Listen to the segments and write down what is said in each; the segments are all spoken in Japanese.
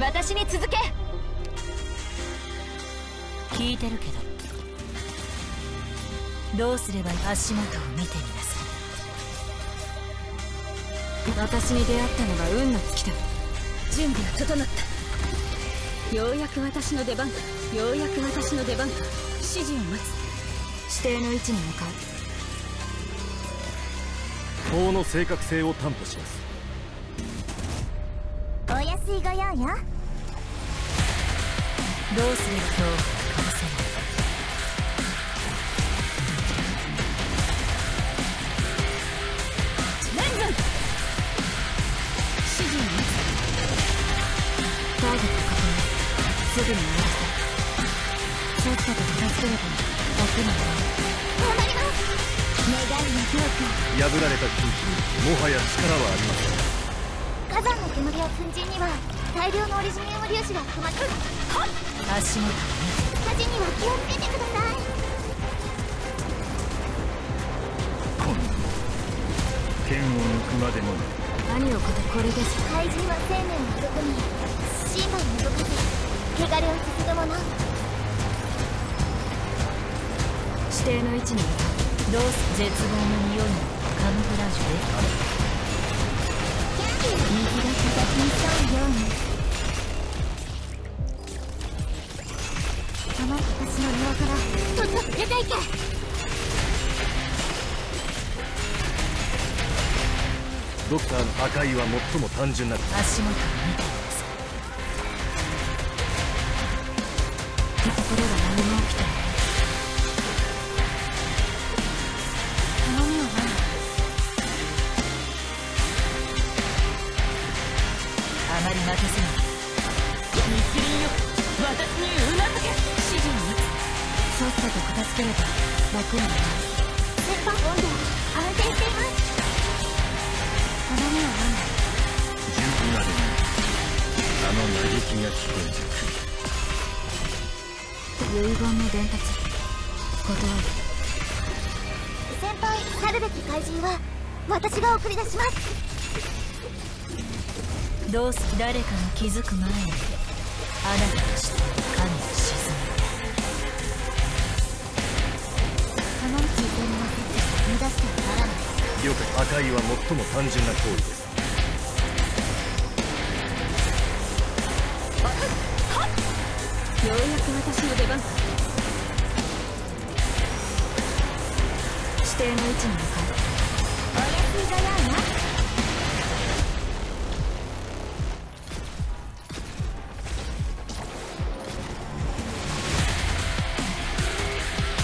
私に続け。聞いてるけど。どうすれば足元を見てみなさい。私に出会ったのは運の尽きだ。準備は整った。ようやく私の出番。かようやく私の出番。か指示を待つ。指定の位置に向かう。法の正確性を担保します。お安いご用よ。どうすれば今日すぐに終わらせさっさと片付ければ楽になる？頑張ります願いの強化破られた空気にもはや力はありません火山の煙を粉塵には大量のオリジニウム粒子が含まれる。足元火事には気をつけてください。今度剣を抜くまでも何をことこれです。怪人は生命を含み神魔を除かず汚れをすすぐもの。指定の位置にどうす絶望の匂いのカムフラージュでその私の庭からとっとと出ていけドクターの破壊は最も単純な足元を見てころが何も起きて頼みは何あまり待たせない。密林よ私にうなずけつさっさと片付ければ楽に。なる。先輩温度安定しています頼みは何だ十分までにあの嘆きが聞こえてくる。遺言の伝達断る。先輩去る。べき怪人は私が送り出しますどうす誰かが気づく前にあなたの下に神を沈め了解破壊は最も単純な行為です。ようやく私の出番。指定の位置に向かうお安いご用よ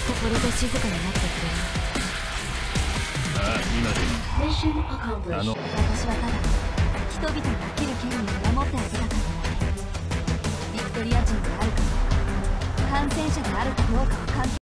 心で静かになって。あの。私はただ人々が生きる権利を守ってあげたかったビクトリア人であるか感染者であるかどうかは関係